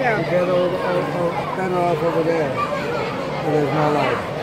Yeah. You get all, all, all better off over there. Where there's no life.